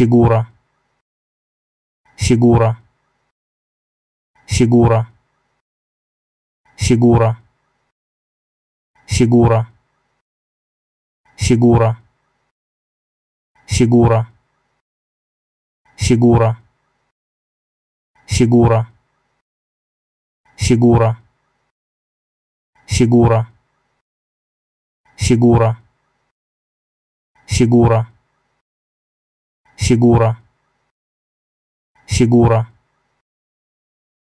фигура фигура фигура фигура фигура фигура фигура фигура фигура фигура фигура фигура фигура фигура. Фигура